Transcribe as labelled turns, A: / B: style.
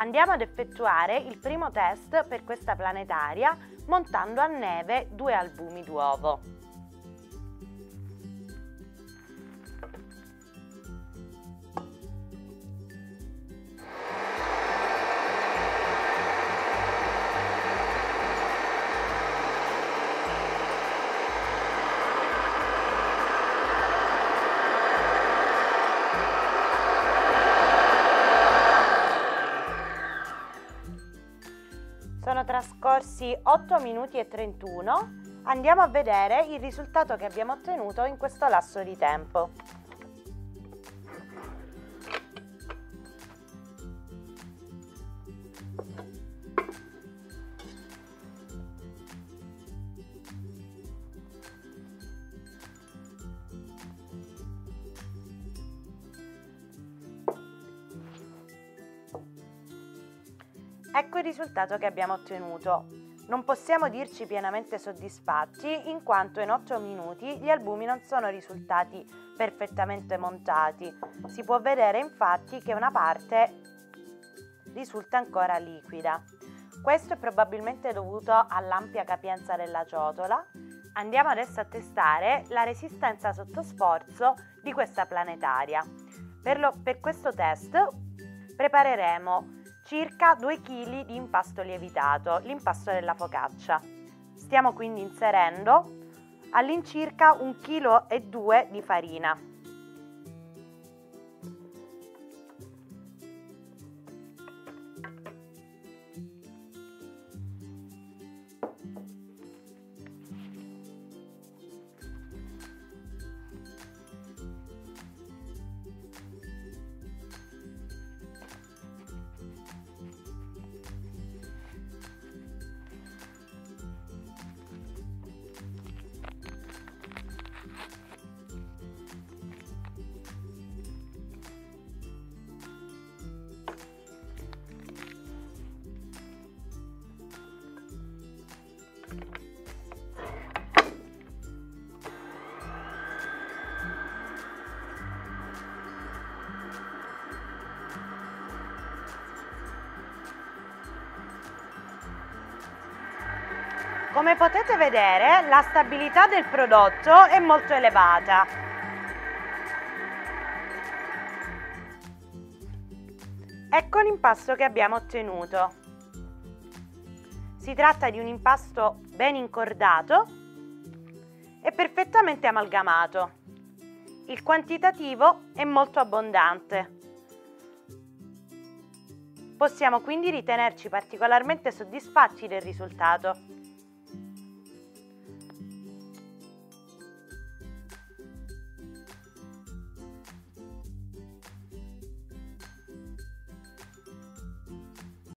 A: Andiamo ad effettuare il primo test per questa planetaria montando a neve due albumi d'uovo. Sono trascorsi 8 minuti e 31. Andiamo a vedere il risultato che abbiamo ottenuto in questo lasso di tempo. Ecco il risultato che abbiamo ottenuto. Non possiamo dirci pienamente soddisfatti in quanto in 8 minuti gli albumi non sono risultati perfettamente montati. Si può vedere infatti che una parte risulta ancora liquida. Questo è probabilmente dovuto all'ampia capienza della ciotola. Andiamo adesso a testare la resistenza sotto sforzo di questa planetaria. Per, lo, per questo test prepareremo circa 2 kg di impasto lievitato, l'impasto della focaccia. Stiamo quindi inserendo all'incirca 1,2 kg di farina. Come potete vedere la stabilità del prodotto è molto elevata. Ecco l'impasto che abbiamo ottenuto. Si tratta di un impasto ben incordato e perfettamente amalgamato. Il quantitativo è molto abbondante. Possiamo quindi ritenerci particolarmente soddisfatti del risultato.